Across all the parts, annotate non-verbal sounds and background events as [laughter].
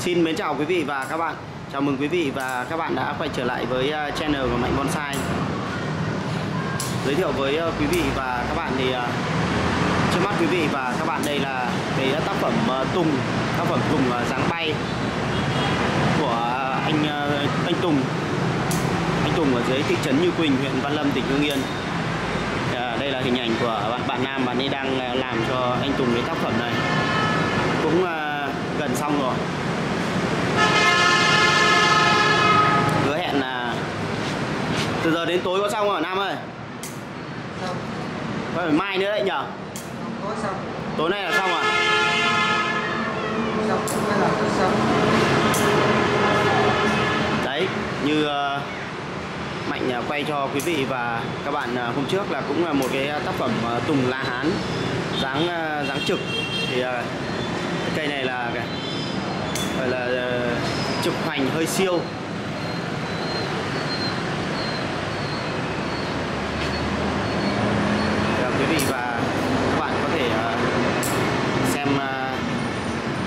Xin mến chào quý vị và các bạn. Chào mừng quý vị và các bạn đã quay trở lại với à, channel của Mạnh Bonsai. Giới thiệu với à, quý vị và các bạn thì à, trước mắt quý vị và các bạn đây là cái tác phẩm Tùng Tác phẩm Tùng dáng bay của anh anh Tùng. Anh Tùng ở dưới thị trấn Như Quỳnh, huyện Văn Lâm, tỉnh Hương Yên. Đây là hình ảnh của bạn, bạn Nam, bạn ấy đang làm cho anh Tùng cái tác phẩm này. Cũng gần xong rồi. Từ giờ đến tối có xong rồi Nam ơi? Xong phải mai nữa đấy nhở? Tối xong. Tối nay là xong à? Xong là tối xong. Đấy như uh, mạnh uh, quay cho quý vị và các bạn uh, hôm trước là cũng là một cái tác phẩm tùng la hán dáng dáng trực. Thì cây này là gọi là trực hoành hơi siêu quý vị và các bạn có thể uh, xem uh,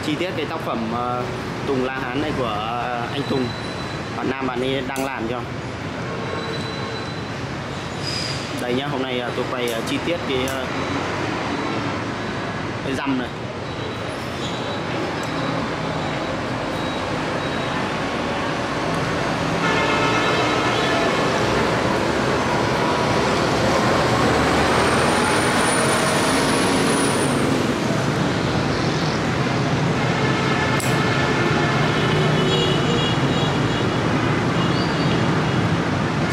chi tiết cái tác phẩm uh, Tùng La Hán này của uh, anh Tùng. Bạn Nam bạn ấy đang làm cho đây nhá hôm nay uh, tôi quay uh, chi tiết cái uh, cái răm này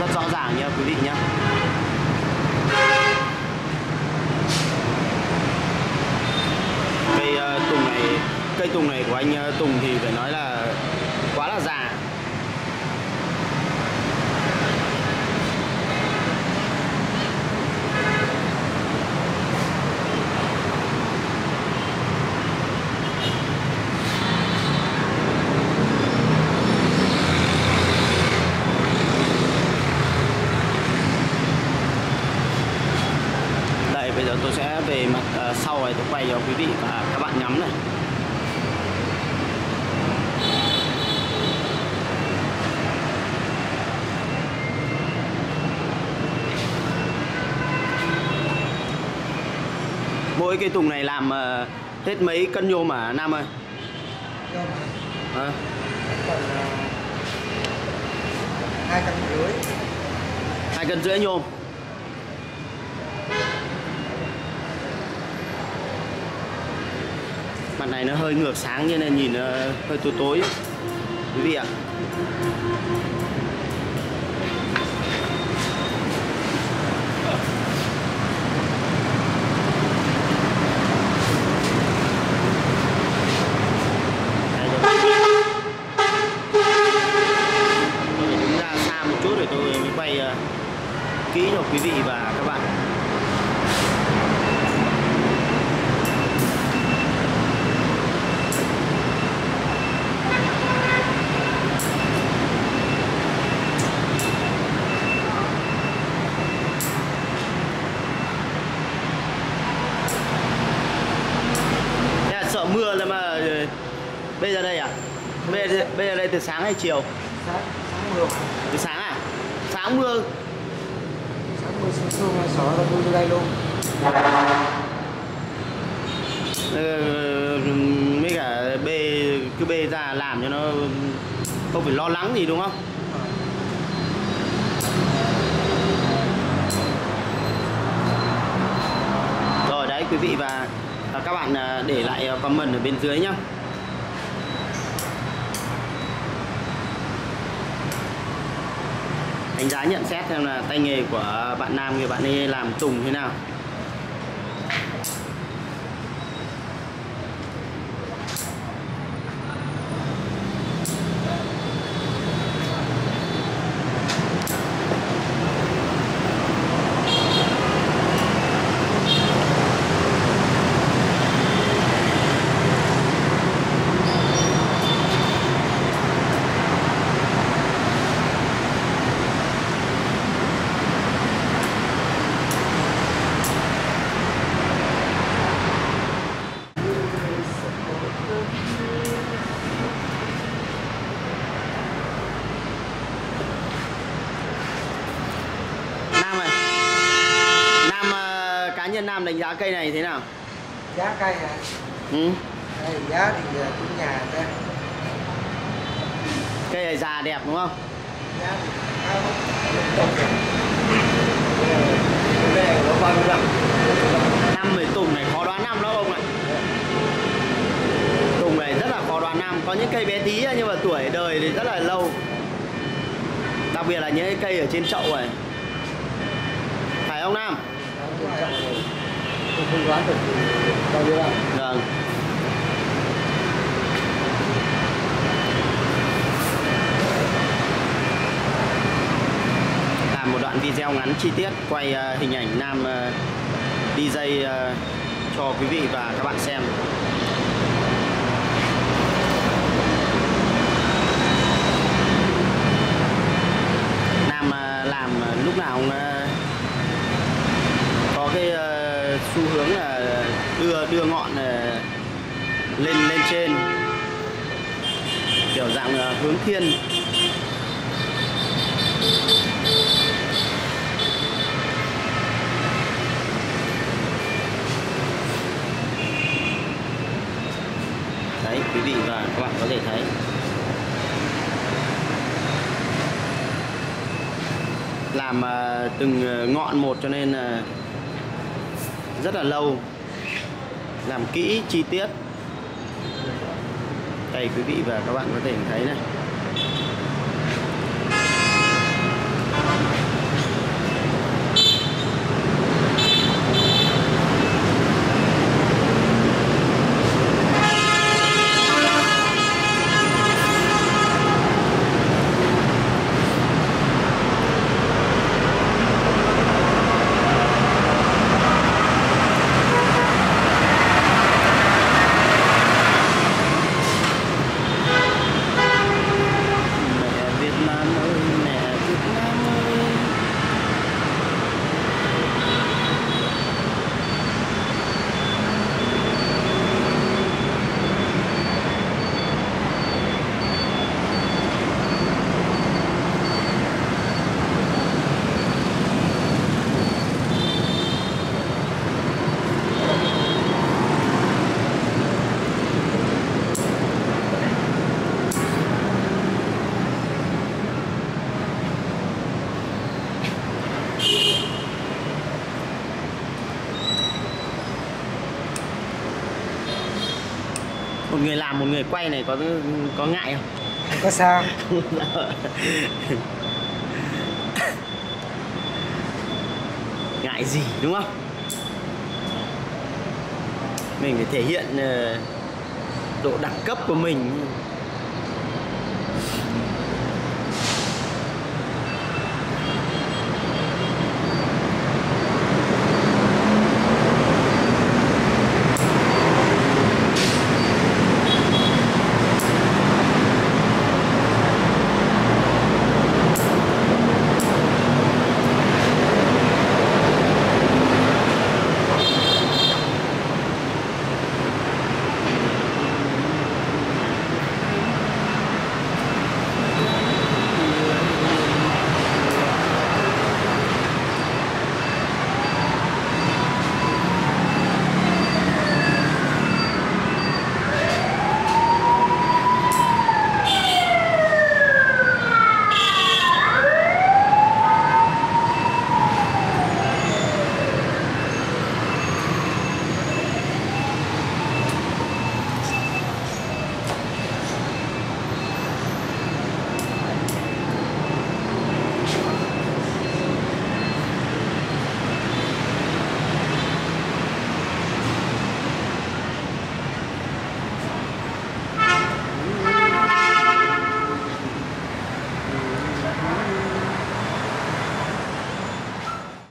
rất rõ ràng nha quý vị nhé cây uh, tùng này cây tùng này của anh uh, Tùng thì phải nói là quá là già. Đây bây giờ tôi sẽ về mặt uh, sau này tôi quay cho quý vị và các bạn ngắm này. Mỗi cây tùng này làm uh, hết mấy cân nhôm à Nam ơi? Mà à, hai trăm rưỡi. Hai cân rưỡi nhôm. Mặt này nó hơi ngược sáng cho nên nhìn nó hơi tối tối. Quý vị ạ. Đây rồi. tôi phải đứng ra xa một chút để tôi mới quay ờ, kỹ cho quý vị và các bạn. Là sợ mưa rồi mà ờ, bây giờ đây à? Bây giờ, bây giờ đây từ sáng hay chiều? Sáng sáng mưa. Từ sáng à? Sáng mưa sáng mưa sương sương sợ đây luôn mấy cả bê cứ bê ra làm cho nó không phải lo lắng gì đúng không? Rồi đấy quý vị và, và các bạn à, để lại comment ở bên dưới nhá. Đánh giá nhận xét xem là tay nghề của bạn Nam thì bạn ấy làm tùng thế nào? Giá cây này thế nào? Giá cây hả? Ừ. đây giá thì giờ cũng nhà ra cây này già đẹp đúng không? Giá thì cao rồi năm? Mươi tùng này khó đoán năm đó ông ạ. Tùng này rất là khó đoán năm. Có những cây bé tí nhưng mà tuổi đời thì rất là lâu. Đặc biệt là những cây ở trên chậu này. Phải không nam? Tôi không đoán được bao nhiêu năm vâng. Làm một đoạn video ngắn chi tiết quay à, hình ảnh nam à, DJ à, cho quý vị và các bạn xem Nam ờ, làm ờ, lúc nào cũng ờ, có cái ờ, xu hướng là đưa đưa ngọn ờ, lên lên trên kiểu dạng ờ, hướng thiên đấy, quý vị và các bạn có thể thấy. Làm à, từng à, ngọn một cho nên là rất là lâu. Làm kỹ, chi tiết đây quý vị và các bạn có thể thấy này mẹ Việt Nam ơi mẹ Việt Nam ơi một người làm một người quay này có có ngại không? Không có sao. [laughs] Ngại gì đúng không? Mình phải thể hiện ờ, độ đẳng cấp của mình